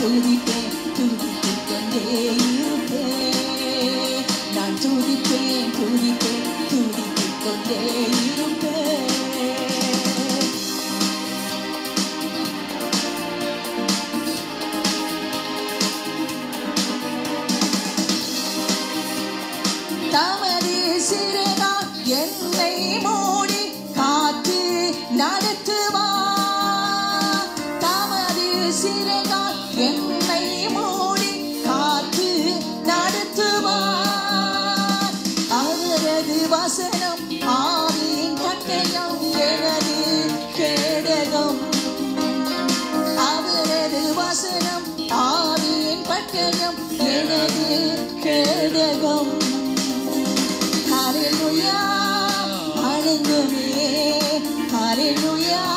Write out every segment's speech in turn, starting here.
துதிப்பேன் துதித்துக் இருப்பேன் நான் துதிப்பேன் துதிப்பேன் துதித்துக் இருப்பேன் தமது சிறகால் என்னை மூடி காத்து நடத்துவார் தமது சிறகால் என்னை மூடி காத்து நடத்துவார். அவரது வசனம் ஆவியின் கட்டளம் எனது கேடகம். அவரது வசனம் ஆவியின் பட்டயம் எனது கேடகம். ஹalleluya ஆனந்தமே ஹalleluya.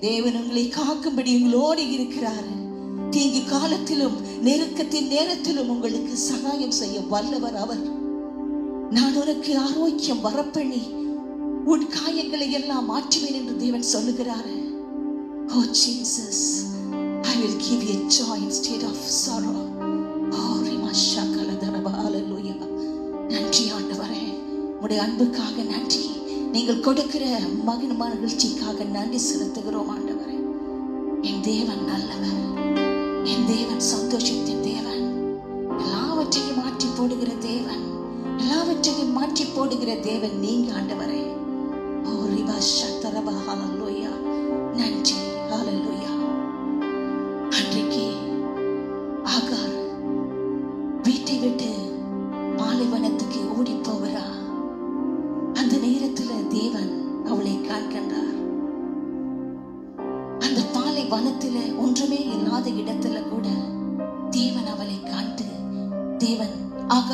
தேவன் உங்களை காக்கும்படி உங்களோடு இருக்கிறார். தீங்கு காலத்திலும் நெருக்கத்தின் நேரத்திலும் உங்களுக்கு சகாயம் செய்ய வல்லவர் அவர். நான் உனக்கு ஆரோக்கியம் வரப்பண்ணி. உன் காயங்களை எல்லாம் மாற்றுவேன் என்று தேவன் சொல்லுகிறார். ஓ Jesus I will give a joy instead of sorrow oh ரிமாஷா கலதனபாலலூயா தரப நன்றி ஆண்டவரே. உடைய அன்புக்காக நன்றி. நீங்கள் கொடுக்கிற மகன் நிகழ்ச்சிக்காக நன்றி செலுத்துகிறோம் ஆண்டவரே. என் தேவன் நல்லவர். என் தேவன் சந்தோஷத்தின் தேவன். எல்லாவற்றையும் மாற்றி போடுகிற தேவன். எல்லாவற்றையும் மாற்றி போடுகிற தேவன் நீங்க ஆண்டவரே. ஓ ரிபா சத்தரப நன்றி.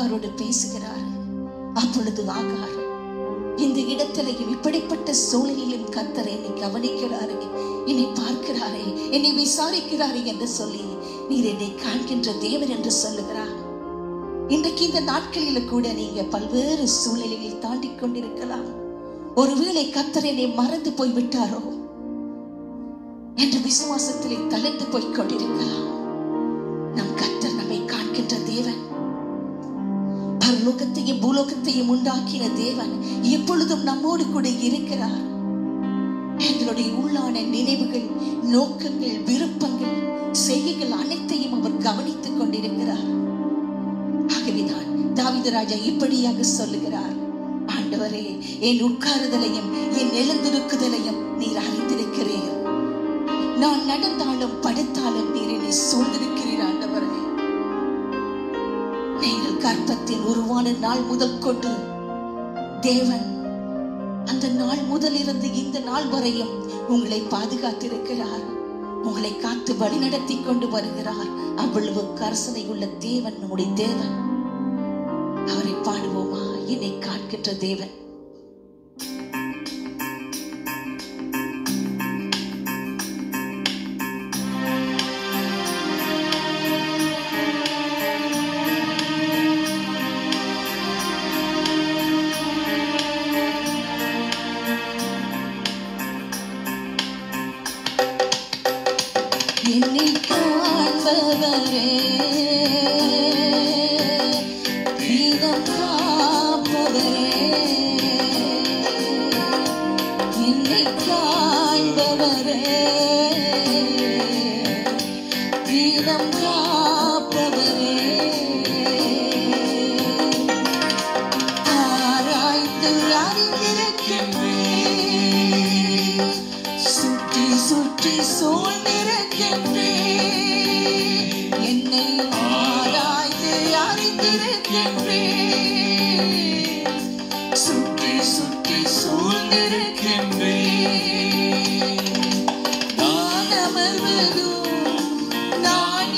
ஆகாரோடு பேசுகிறார். அப்பொழுது ஆகார் இந்த இடத்திலையும் இப்படிப்பட்ட சூழ்நிலையிலும் கத்தர் என்னை கவனிக்கிறாரே என்னை பார்க்கிறாரே என்னை விசாரிக்கிறாரே என்று சொல்லி நீர் என்னை காண்கின்ற தேவன் என்று சொல்லுகிறார். இன்றைக்கு இந்த நாட்களில கூட நீங்க பல்வேறு சூழ்நிலையில் தாண்டி கொண்டிருக்கலாம். ஒருவேளை கத்தர் என்னை மறந்து போய் விட்டாரோ என்ற விசுவாசத்திலே தலைத்து போய் கொண்டிருக்கலாம். பூலோகத்தையும் உண்டாக்கின தேவன் எப்பொழுதும் நம்மோடு கூட இருக்கிறார். எங்களுடைய உள்ளான நினைவுகள் நோக்கங்கள் விருப்பங்கள் செய்கைகள் அனைத்தையும் அவர் கவனித்துக் கொண்டிருக்கிறார். ஆகவேதான் தாவீது ராஜா இப்படியாக சொல்லுகிறார். ஆண்டவரே என் உட்காருதலையும் என் எழுந்திருக்குதலையும் நீர் அறிந்திருக்கிறீர். நான் நடந்தாலும் படுத்தாலும் நீர் என்னை சூழ்ந்திருக்கிறீரான். ஆண்டவரே உருவான நாள் முதல் கொண்டு தேவன் அந்த நாள் முதல் இருந்து இந்த நாள் வரையும் உங்களை பாதுகாத்திருக்கிறார். உங்களை காத்து வழிநடத்தி கொண்டு வருகிறார். அவ்வளவு கரசனை உள்ள தேவன் நம்முடைய தேவன். அவரை பாடுவோமா? என்னை காண்கின்ற தேவன். ஈனம் காப்பவரே. ஆராய்ந்து அறிந்திருக்கின்றேன். சுற்றி சுற்றி சூழ்ந்திருக்கின்றேன். என்னை ஆராய்ந்து அறிந்திருக்கின்றேன். சுற்றி சுற்றி சூழ்ந்திருக்கின்றேன்.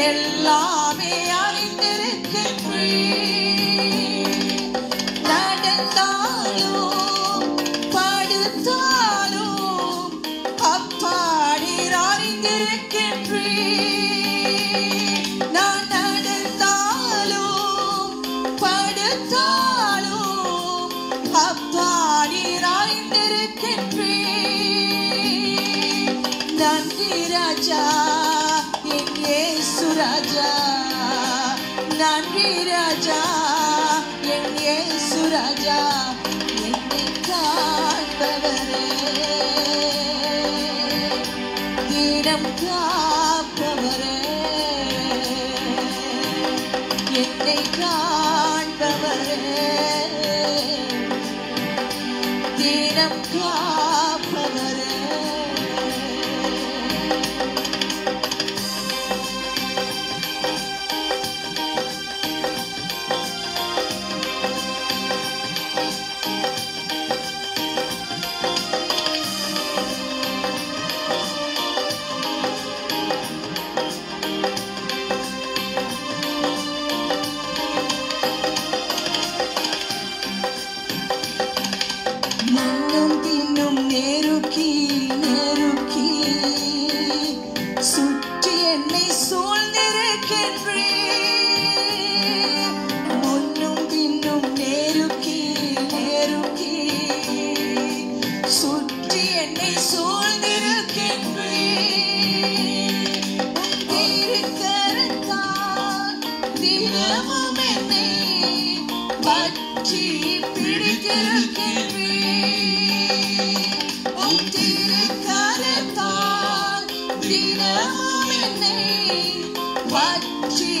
எல்லாமே அறிந்திருக்கின்றேன் நடந்தாலும் படுத்தாலும் அப்பாடிர் அறிந்திருக்கின்றேன் நான் நடந்தாலும் படுத்தாலும் அப்பாடிர் அறிந்திருக்கின்றேன் நன்றி ராஜா. ராஜா நன்றி ராஜா என் ஏசு ராஜா என்னை காண்பவரே. தினம் கா என்னை சூழ்ந்திருக்கின்றேன் முன்னும் பின்னும் நேருக்கி நேருக்கி. சுற்றி என்னை சூழ்ந்திருக்கின்றேன் உன் தினமும் என்னை பற்றி பிடித்திருக்கின்றேன் என்னை பற்றி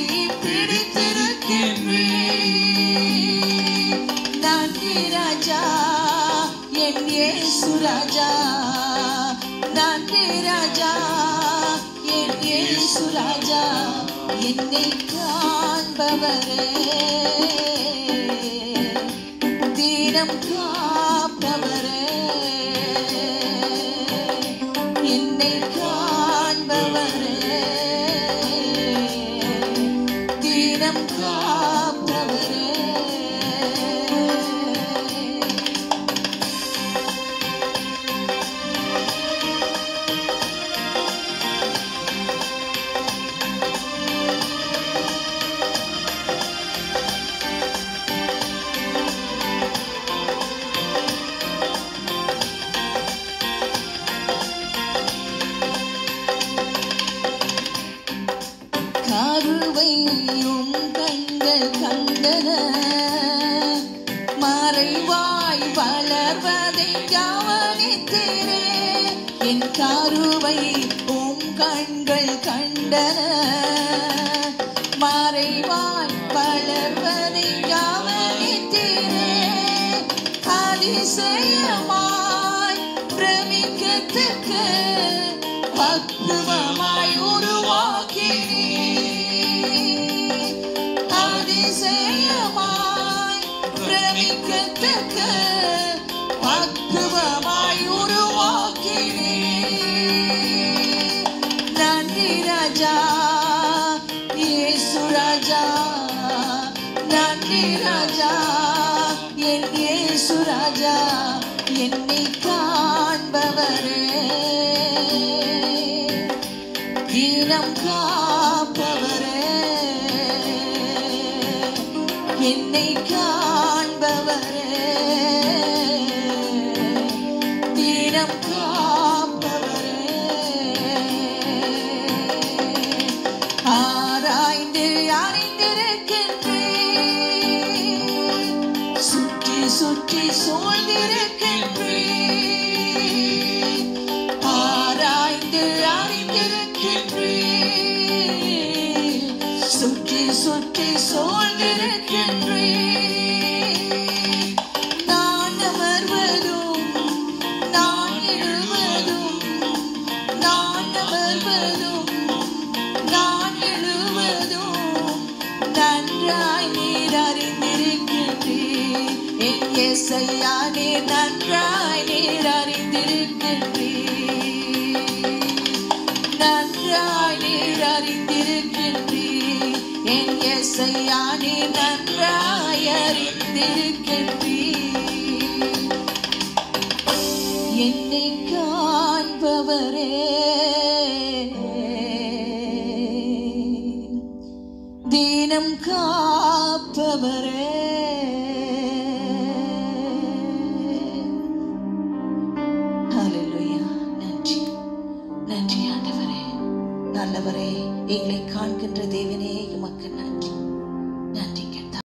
பிடித்திருக்கின்றேன் நன்றி ராஜா என் இயேசு ராஜா நன்றி ராஜா என் இயேசு ராஜா என்னை காண்பவரே. தினம் காப்பவரே. கருவையும் கண்கள் கண்டன. மறைவாய் வளர்வதை கவனித்தேனே. என் கருவை உம் கண்கள் கண்டன. மறைவாய் வளர்வதை கவனித்தேனே. அதிசயமாய் பிரமிக்கத்துக்கு பக்குவமாய் அதிசயமாய் பிரமிக்கத்தக்க பக்குவமாய் உருவாக்கினீர். நன்றி ராஜா இயேசு ராஜா. நன்றி ராஜா ராஜா என்னை காண்பவரே. தீனம் காப்ப என்னை காண்பவரே. தீனம் காப்பவரே ஆராய்ந்து அறிந்திருக்கின்றேன். சுற்றி சுற்றி சூழ்ந்திருக்கின்றேன். ஆராய்ந்து அறிந்திருக்கின்றேன். சுற்றி சுற்றி சூழ்ந்திருக்கின்றேன் நன்றாய் நீர் அறிந்திருக்கின்றீர் நன்றாய் நீர் அறிந்திருக்கின்றீர் நன்றாய் அறிந்திருக்கின்றி என்னை காண்பவரே. தினம் காப்பவரே. நன்றி. நன்றி ஆண்டவரே. நல்லவரே எங்களை காண்கின்ற தேவனே.